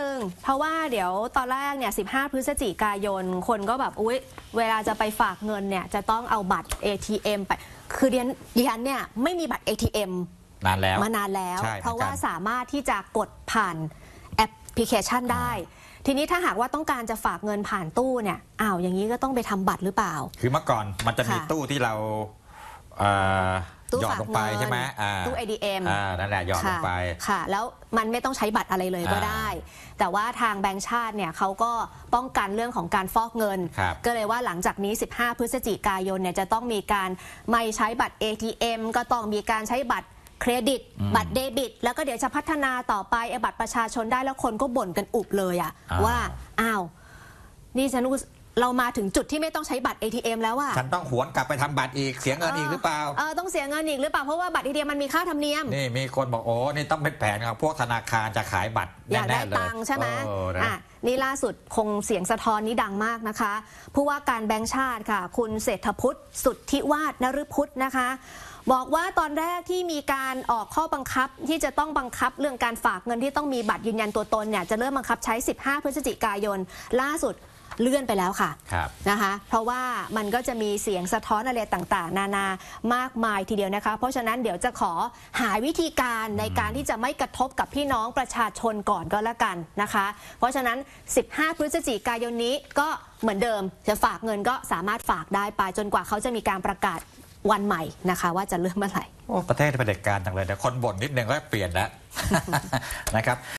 นึง เพราะว่าเดี๋ยวตอนแรกเนี่ย 15 พฤศจิกายน คนก็แบบ อุ๊ย เวลาจะไปฝากเงินเนี่ย จะต้องเอาบัตร ATM ไป คือเดียนดิฉันเนี่ย ไม่มีบัตร ATM นานแล้วมานานแล้วใช่เพราะว่าเหมือนกันสามารถที่จะกดผ่านแอปพลิเคชันได้ ทีนี้ถ้าหากว่าต้องการจะฝากเงินผ่านตู้เนี่ยอ้าวอย่างนี้ก็ต้องไปทำบัตรหรือเปล่า คือเมื่อก่อนมันจะมีค่ะตู้ที่เราเอ่อ ตู้หยอดฝากลงไปเงินใช่ไหมอ่า ตู้ ATM อ่านั่นแหละหยอดลงไปค่ะค่ะ แล้วมันไม่ต้องใช้บัตรอะไรเลยก็อ่าได้ แต่ว่าทางแบงก์ชาติเนี่ยเขาก็ป้องกันเรื่องของการฟอกเงิน ครับก็เลยว่าหลังจากนี้ 15 พฤศจิกายนเนี่ยจะต้องมีการไม่ใช้บัตร ATM ก็ต้องมีการใช้บัตรเครดิตบัตรเดบิต แล้วก็เดี๋ยวจะพัฒนาต่อไปไอ้บัตรประชาชนได้แล้วคนก็บ่นกันอุบเลยอะอ้าวว่าอ้าว นี่ฉันอุต เรามาถึงจุดที่ไม่ต้องใช้บัตร ATM แล้วอะฉันต้องหวนกลับไปทำบัตรอีกเสียเงินอีกหรือเปล่า เออต้องเสียเงินอีกหรือเปล่า เพราะว่าบัตร ATM มันมีค่าธรรมเนียม นี่มีคนบอก โอ้ นี่ต้องเป็นแผนของพวกธนาคารจะขายบัตรอยากได้แน่ๆเลยตังค์ใช่ไหมเออนะ อะนี่ล่าสุดคงเสียงสะท้อนนี้ดังมากนะคะ ผู้ว่าการแบงค์ชาติค่ะ คุณเศรษฐพุทธสุทธิวาฒนฤพุทธนะคะ บอกว่าตอนแรกที่มีการออกข้อบังคับที่จะต้องบังคับเรื่องการฝากเงินที่ต้องมีบัตรยืนยันตัวตนเนี่ยจะเริ่มบังคับใช้ 15 พฤศจิกายน ล่าสุด เลื่อนไปแล้วค่ะครับนะคะ เพราะว่ามันก็จะมีเสียงสะท้อนอะไรต่างๆ นานามากมายทีเดียวนะคะ เพราะฉะนั้นเดี๋ยวจะขอหาวิธีการในการที่จะไม่กระทบกับพี่น้องประชาชนก่อนก็แล้วกันนะคะ เพราะฉะนั้น 15 พฤศจิกายนนี้ก็เหมือนเดิม จะฝากเงินก็สามารถฝากได้ไปจนกว่าเขาจะมีการประกาศวันใหม่นะคะ ว่าจะเริ่มเมื่อไหร่โอ้ประเทศเป็นเผด็จการจังเลยแต่คนบ่นนิดนึงก็เปลี่ยนแล้วนะครับ